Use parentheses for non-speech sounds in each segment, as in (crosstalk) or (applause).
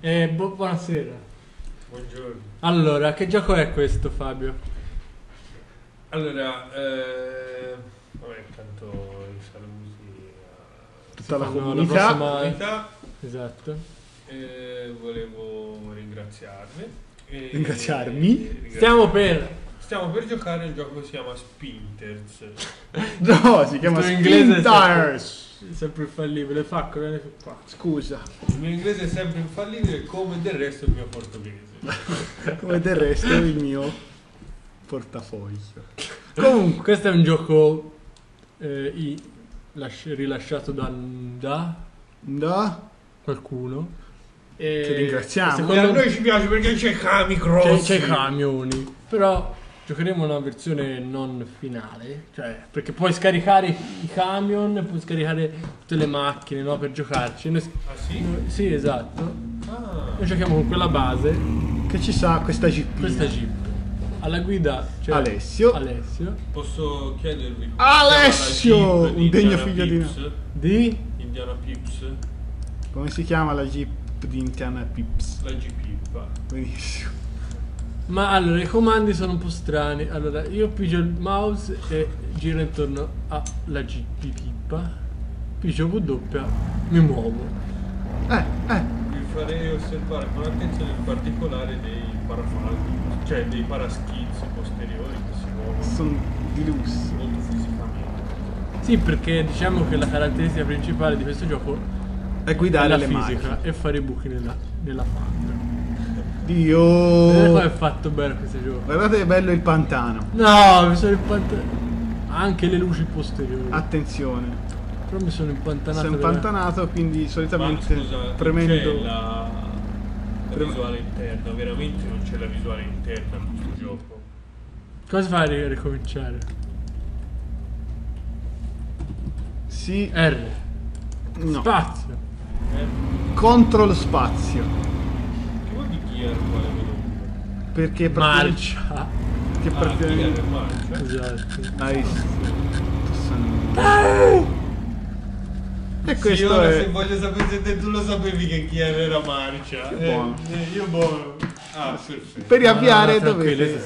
Eh, bu- buonasera. Buongiorno. Allora, che gioco è questo, Fabio? Allora, eh, vabbè, intanto i saluti a Tutta la fanno la comunità. prossima- comunità. Esatto. Eh, volevo ringraziarvi. e- Ringraziarmi? ringraziarvi. Stiamo per... Stiamo per giocare a un gioco che si chiama Spinters. (laughs) No, si chiama Questo in inglese è Spinters. Sempre infallibile. Facco, vieni qua. Scusa, Il mio inglese è sempre infallibile, come del resto il mio portoghese. (laughs) come del resto il mio portafoglio. (laughs) Comunque, Questo è un gioco eh, i- lasci- rilasciato da, da da qualcuno. E Che ringraziamo. E a noi ci piace perché c'è Kami c'è, c'è i camioni. Però giocheremo una versione non finale. Cioè, perché puoi scaricare i camion, puoi scaricare tutte le macchine no, per giocarci. Noi- Ah sì? noi- sì, esatto. Ah. Noi giochiamo con quella base, che ci sa questa jeep. questa Jeep. Alla guida c'è Alessio. Alessio. Posso chiedervi Alessio! Jeep Un degno figlio di? Di Indiana Pips? Come si chiama la jeep di Indiana Pips? La va. Benissimo. Ma allora i comandi sono un po' strani. Allora io pigio il mouse e giro intorno alla G di pippa. Pigio W, mi muovo. Eh, eh. Vi farei osservare con attenzione il particolare dei parafalchi, cioè dei paraschizzi posteriori che si muovono Sono di lusso. molto fisicamente. Sì, perché diciamo che la caratteristica principale di questo gioco È è guidare la le fisica macchine. e fare i buchi nella, nella fanga. Dio. Vedete come è fatto bene questo gioco? Guardate che bello il pantano. No, mi sono impantanato. Anche le luci posteriori. Attenzione. Però mi sono impantanato. Sono impantanato, quindi Ma solitamente scusa, non premendo. c'è la, la visuale interna, veramente non c'è la visuale interna in questo gioco. Cosa fai a ricominciare? Sì. R. No. Spazio. Eh? Control spazio. Gear quale vedo? Perché Marcia. Che Ah, praticamente. e marcia. Esatto. Hai E Sì, questo ora è. se voglio sapere se te tu lo sapevi che gear era marcia. Che Eh, buono. eh, io buono. Ah, perfetto. Per riavviare Ah, dovete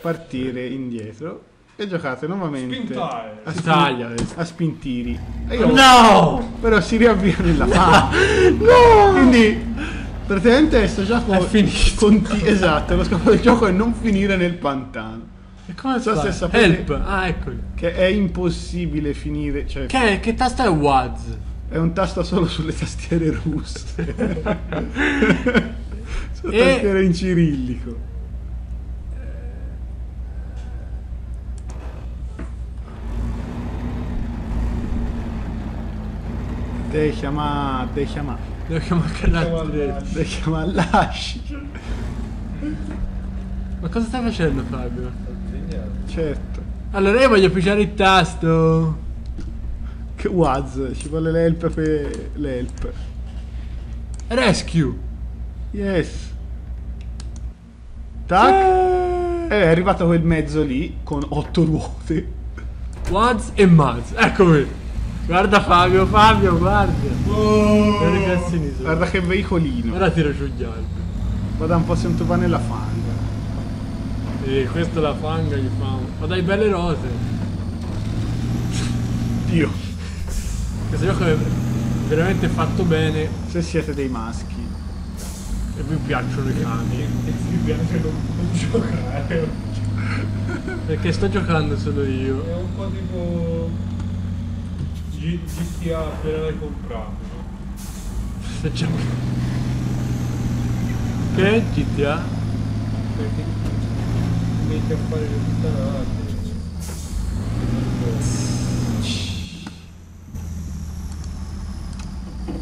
partire indietro e giocate nuovamente Spintire. a, spin- a spintiri. E io- No! Però si riavvia nella (laughs) fase. no! Quindi praticamente questo gioco È finito. conti- esatto, lo scopo del gioco è non finire nel pantano. E come So se sapete- Help. Ah, eccoli. Che è impossibile finire, cioè Che, che tasta è WAZ? è un tasto solo sulle tastiere russe. (laughs) Sono E- tastiere in cirillico. Devi chiamare, devi chiamare, Devo chiamare carattere. devi chiamare Lash. Ma cosa stai facendo, Fabio? Certo. Allora io voglio pigiare il tasto. Che Waz, ci vuole l'help per l'help. Rescue. Yes. Tac. Eh. E è arrivato quel mezzo lì con otto ruote. Waz e Maz. Eccomi. Guarda Fabio, Fabio, guarda. Guarda sinistra. Guarda che veicolino. Ora tiro giù gli alberi. Guarda un po' se non tu va nella fanga. E questa è la fanga gli fa. Ma dai belle rose. Dio. Questo gioco è veramente fatto bene Se siete dei maschi. e vi piacciono i cani. E ti piace non, non giocare. Perché sto giocando solo È io. un po' tipo G- GTA appena l'hai comprato, no? Che è GTA? Perché metti a fare le puttanate.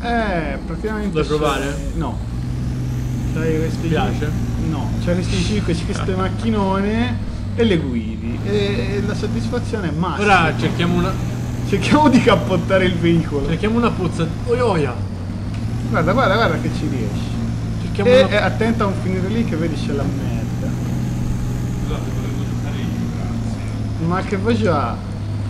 Eh, praticamente. Sono- provare? No. C'hai questi. Ti piace? No, c'hai questi 5, queste macchinone e le guidi. E la soddisfazione è massima. Ora cerchiamo una. Cerchiamo di cappottare il veicolo. Cerchiamo una puzza. Oioia! Guarda, guarda, guarda che ci riesci. Cerchiamo E una. e attenta a non finire lì che vedi c'è la merda. Scusate, volevo giocare io, grazie. Ma che voce ha?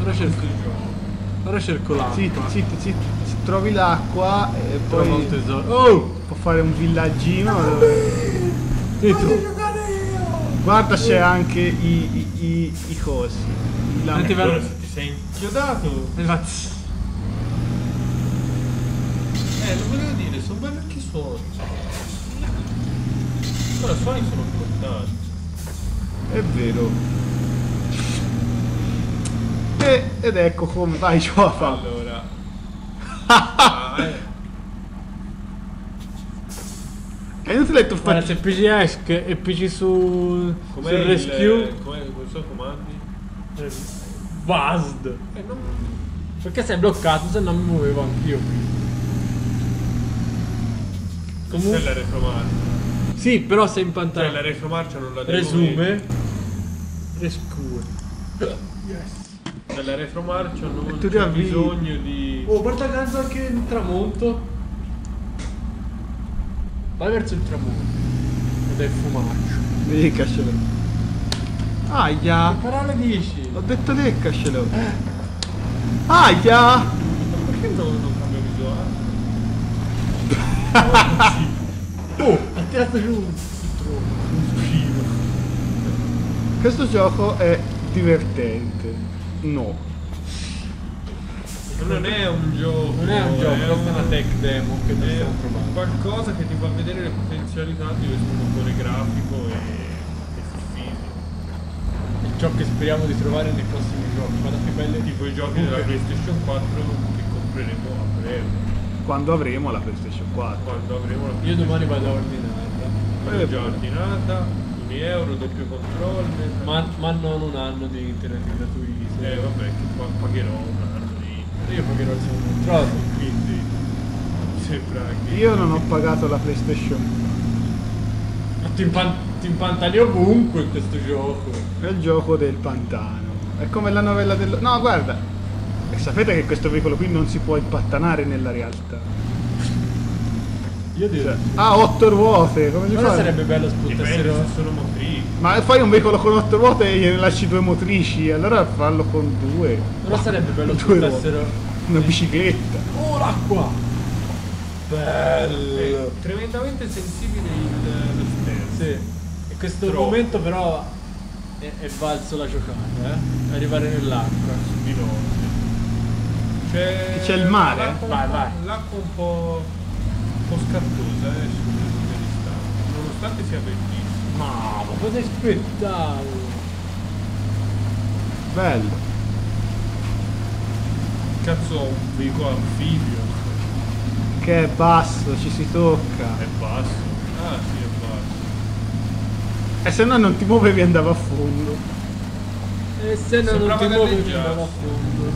Ora cerco. Questo gioco. Ora cerco l'acqua. Zitto, zitto, zitto. Se trovi l'acqua e Trova un poi tesoro. Oh! può fare un villaggino dove... Zitto! Guarda c'è anche i, i, i, i cosi. Senti, Vero- se ti sei inchiodato. Infatti. Eh, lo volevo dire, sono belli anche i suoni. Ora i suoni sono importanti. È vero. E, ed ecco come vai Giofa. Allora. (laughs) Ah, eh. È inutile tu Guarda, fai... c'è PC Esk e PC su, sul il- Rescue. Come sono comandi? Vast. Eh, non... Perché sei bloccato se non mi muovevo anch'io Comunque. la retromarcia. Sì, però sei in Cioè la pantalla. retromarcia non la devo Resume. Rescue. C'è la retromarcia non tu c'è bisogno di... Oh, guarda caso anche il tramonto. Vai verso il tramonto. Ed è il fumaccio. Leccascelo. Aia. Che parole dici? Ho detto leccascelo. Aia. Ma perché non, non cambia visuale? (laughs) Oh, ha tirato giù un Schifo. Questo gioco è divertente. No. Non è un gioco. Non è un gioco, è una un- tech demo che noi è stiamo provando. qualcosa che ti fa vedere le potenzialità di questo motore grafico e, ciò che speriamo di trovare nei prossimi giochi. Guarda che belle Tipo i giochi della PlayStation 4 che compreremo a breve. Quando avremo la PlayStation 4. Quando avremo la Io domani vado a ordinarla. Quella Eh, già ordinata, 1 euro, doppio controller. Ma, ma non un anno di internet gratuito. Eh vabbè, che qua pagherò un anno di Io pagherò il secondo controllo. quindi sembra che Io non ho pagato la PlayStation. Ma ti, impan- ti impantani ovunque in questo gioco. È il gioco del pantano. È come la novella del... No, guarda. E sapete che questo veicolo qui non si può impattanare nella realtà. Io direi. Cioè, ha otto ruote, come fai? sarebbe bello se sono motrici. Ma fai un veicolo con otto ruote e gliene lasci due motrici, allora fallo con due. Ora sarebbe bello spuntassero. Una bicicletta. Oh l'acqua! Bello! È tremendamente sensibile il, lo. Sì. E questo Troppo. momento però è, è valso la giocata, eh? Arrivare nell'acqua. di notte. C'è, C'è il mare? L'acqua, Vai, vai. l'acqua un po', un po' scattosa eh, sul nonostante sia bellissimo. Ma, ma cosa spettacolo! Bello. Cazzo, un veicolo anfibio. Che è basso, ci si tocca. È basso. Ah sì, è basso. E se no non ti muovevi andava a fondo. E se non, non ti muovi galleggiare. andava a fondo.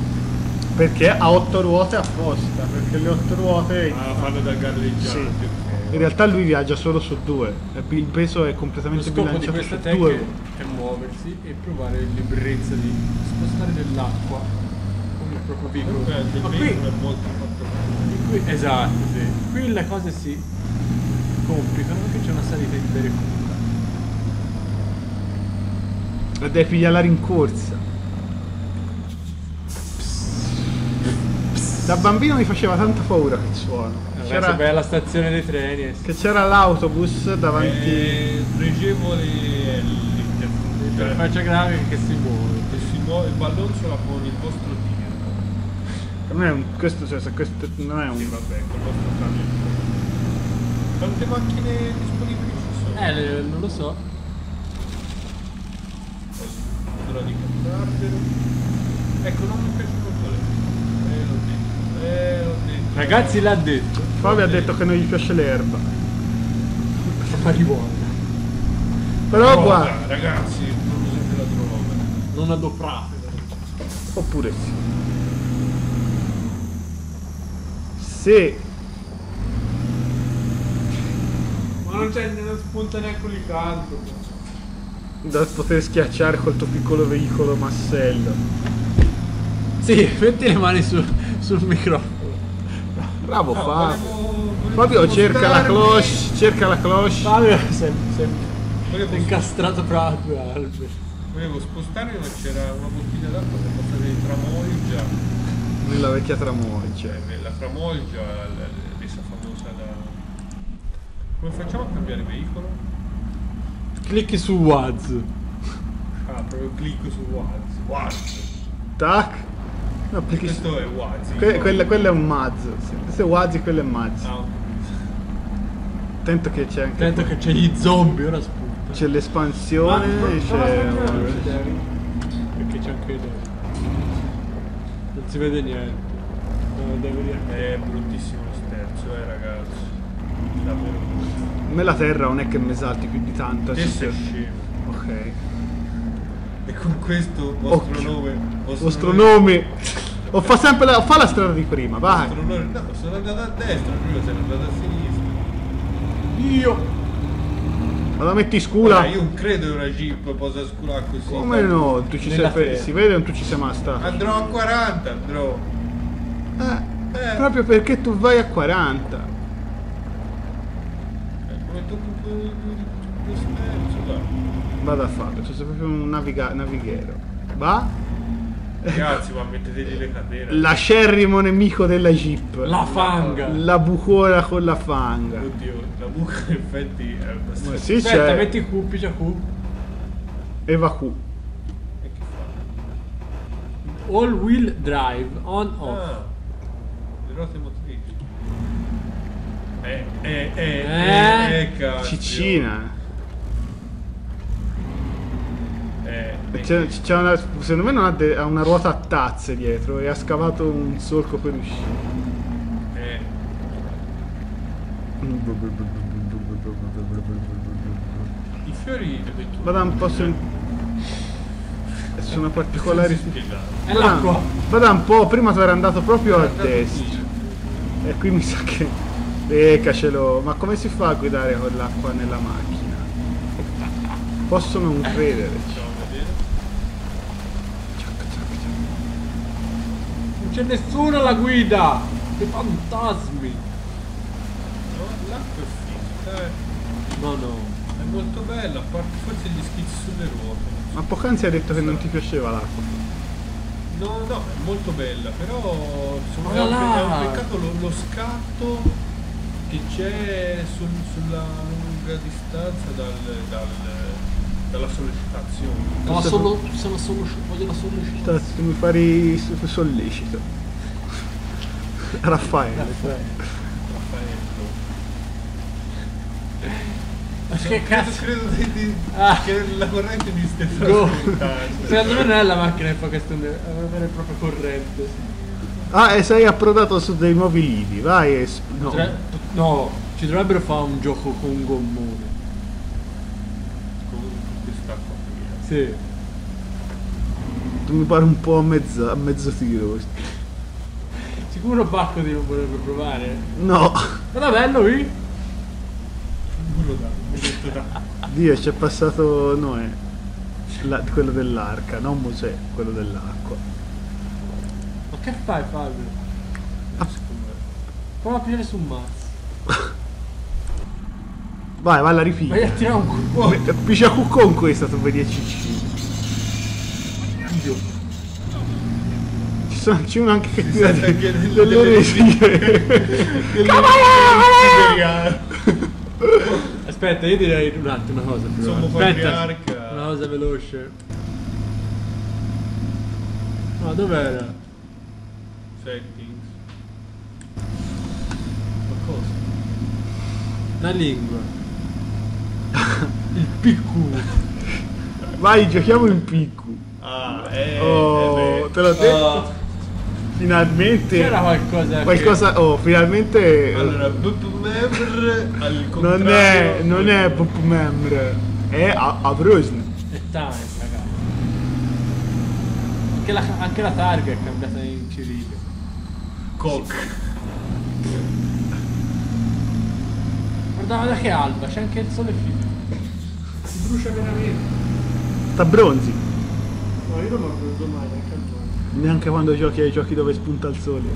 Perché ha otto ruote apposta. Perché le otto ruote. Ah, fanno da Sì. galleggiante. In realtà lui viaggia solo su due. Il peso è Lo completamente scopo di bilanciato questa su due. è muoversi e provare l'ebbrezza di spostare dell'acqua con il proprio anche il Ma qui, è molto qui- esatto, sì. Qui le cose si complicano perché c'è una salita in verecura. E devi pigliare la rincorsa. Da bambino mi faceva tanta paura quel suono. C'era... C'era, vai alla stazione dei treni e che c'era l'autobus davanti. Pregevole è l'interfaccia. Cioè, faccia grave che si muove. che si muove il ballonzola con il vostro tiro. Non è un. Questo, cioè, se questo non è Sì, un. vabbè, col vostro cambio. Quante macchine disponibili ci sono? Eh, non lo so. Ora di comprarvelo. Ecco, non mi piace molto lei. Eh, l'ho detto. Eh, l'ho detto. Ragazzi l'ha detto. Fabio ha detto che non gli piace l'erba. Marijuana. Però Droga, guarda. Ragazzi, non usate la droga. Non adoprate. Oppure sì. Se Ma non c'è non spunta neanche lì canto. Da poter schiacciare col tuo piccolo veicolo massello. Sì, metti le mani sul, sul microfono. Bravo No, Fabio. Fabio cerca la cloche, cerca la cloche. Fabio è sempre, Volevo, incastrato fra due alberi. volevo spostarmi ma c'era una bottiglia d'acqua che passava di tramoio già. Nella vecchia tramoggia. Cioè, nella Tramoggia, l- resa famosa da... Come facciamo a cambiare veicolo? Clicchi su Waz. Ah, proprio clicco su Waz. Waz. Tac. No, perché... Questo è Waz. Que- quello, quello è un Maz. Sì, Questo è Wazi, quello è Maz. Ah, Attento che c'è anche... Attento che c'è gli zombie, ora spunta. C'è l'espansione, Ma- c'è... se. Perché c'è anche dentro. Non si vede niente. No, devi dire. è bruttissimo lo sterzo, eh ragazzi. Me la terra non è che mi salti più di tanto. Te sì, sei scemo. Ok. E con questo vostro Occhio. nome... Vostro nome. O fa sempre la, fa la strada di prima, vai. Vostro nome... No, sono andato a destra, prima sei andato a sinistra. Io! Ma la metti scula? Ora, io non credo che una jeep possa sculare così. Come no? Tu ci sei fe- si vede o tu ci sei mai stato? Andrò a 40, andrò. Eh, Eh. proprio perché tu vai a 40. Eh, Come tu lo sterzo, dai. Vado a farlo, tu sei proprio un naviga- navighero. Va? Ragazzi, ma mettetegli le catene. L'acerrimo nemico della Jeep. La fanga! La bucora con la fanga. Oddio, la buca in effetti è Ma abbastanza... sì, Aspetta, c'è. metti Q, pigia Q. Eva Q. E che fa? All wheel drive, on off. Ah, le ruote motrici. Eh, eh, eh, Eh? eh, eh, cazzo. Ciccina. Eh, E C'è, una, secondo me non ha, de- ha una ruota a tazze dietro e ha scavato un solco per uscire. eh, i fiori. Vada un po' su... Sono particolari. È l'acqua. Vada un po', prima tu eri andato proprio a destra. E qui mi sa che... Ecacelo. Ma come si fa a guidare con l'acqua nella macchina? Posso non crederci. Vedere. Non c'è nessuno alla guida! Che fantasmi! No, l'acqua è finta, eh. No, no. È molto bella, a parte forse gli schizzi sulle ruote. Ma poc'anzi hai detto che non ti piaceva l'acqua. No, no, è molto bella, però insomma, Ma è, un, è un peccato lo, lo scatto che c'è sul- sulla lunga distanza dal, dal- dalla sollecitazione. Ma solo, voglio la sollecitazione. Mi pari sollecito. (laughs) Raffaele. Raffaello. Ma che cazzo? Credo di, di- Ah. che la corrente mi stia. Secondo me non è la macchina che fa questo, è una vera e propria corrente. Ah, e sei approdato su dei nuovi lidi. Vai e... sp- No. Potre- no, ci dovrebbero fare un gioco con un gommone. Con quest'acqua qui. Sì. Tu mi pare un po' a mezzo, a mezzo tiro. Sicuro Bacco ti non vorrebbe provare. No. È bello qui? Dio, c'è passato Noè. La- quello dell'arca, non Mosè, quello dell'acqua. Ma che fai Fabio? Prova a pigliare su un mazzo. (laughs) Vai, vai alla Vai a tirare un cubo. Me- Piscia con questa tu vedi CC. Ci sono, c'è uno anche che tira anche de- delle- delle resie. Aspetta, io direi un attimo una cosa. però. Aspetta, una cosa veloce. No, dov'era? Settings. Ma cosa? La lingua. Il PQ. Vai, giochiamo in picco. Ah, eh, Oh, eh te l'ho detto. Ah, Finalmente. C'era qualcosa. Qualcosa. Oh, finalmente. allora, BP member al contrario. non è. Non è Pop Member. È a, a Brosn. Che... È time, ragazzi. Anche la, anche la targa è cambiata in cirillo. Cock. Guarda, che alba, c'è anche il sole figo. Si brucia veramente. Sta bronzi. No, io non ho preso mai, neanche al giorno. Neanche quando giochi ai giochi dove spunta il sole.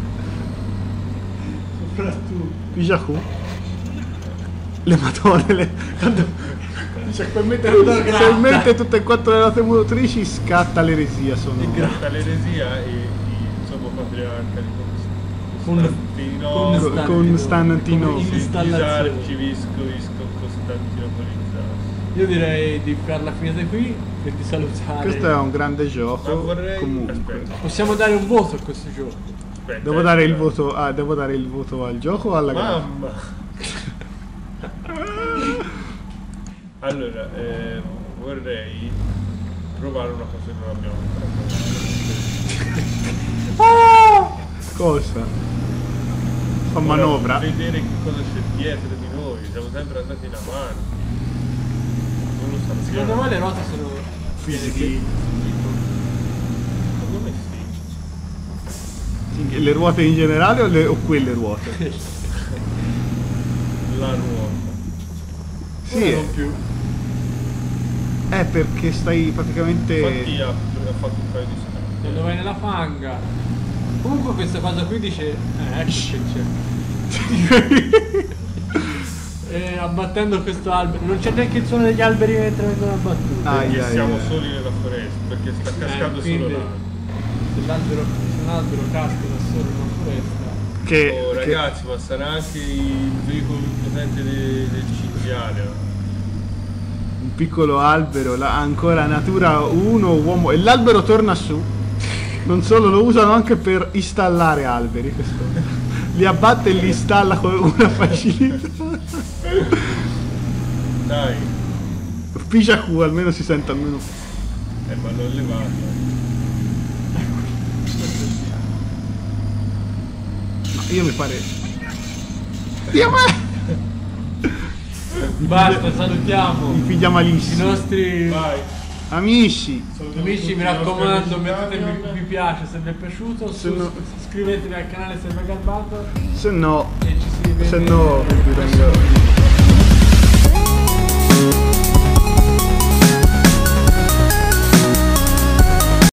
Soprattutto. Q. Le madone, le... quando... Cioè, per mettere se una gratta. mette tutte e quattro le note motrici scatta l'eresia sono. Gratta l'eresia e i sommo patriarca di Con- Costantino. con- Con Stantino. Con installazione. Arciviscovisco Costantinopolizzato. Io direi di farla finita qui e di salutare. Questo è un grande gioco. vorrei. Comunque. Aspetta, Possiamo dare un voto a questo gioco. aspetta. Devo dare il voto. Ah, devo dare il voto al gioco o alla gara? Mamma! (laughs) allora, eh, vorrei provare una cosa che non abbiamo ancora provato. Cosa? Fa manovra. Vedere che cosa c'è dietro di noi, siamo sempre andati in avanti. Non lo sappiamo. Secondo me le ruote sono Fisici. Secondo me sì. Le ruote in generale o, le- o quelle ruote? (laughs) La ruota. Sì, Ora è, non più. è perché stai praticamente. Infatti ha, ha fatto un paio di scatti. Vai nella fanga. Comunque questa cosa qui dice. Eh, che c'è. (laughs) (laughs) E abbattendo questo albero. Non c'è neanche il suono degli alberi mentre vengono abbattuti. Ah, Perché siamo soli nella foresta, perché sta cascando Eh, solo quindi. Se l'albero, se un albero casca da solo in una foresta. Che, Oh, che- ragazzi, ma sarà anche il veicolo potente de- del cinghiale. no? un piccolo albero, la- ancora natura 1, uomo. E l'albero torna su. Non solo, lo usano anche per installare alberi. Questo. Li abbatte e li installa con una facilità. Dai, Ficia Q, almeno si sente almeno. eh, ma l'ho levato. No, io mi pare. Dio me! Basta, salutiamo Mi piglia i malissimo. nostri Vai. Amici, amici. Mi raccomando, mettete mi, mi piace se vi è piaciuto. Se su- no- Iscrivetevi al canale se vi è garbato. se no, E ci si vede. se no vi vengo.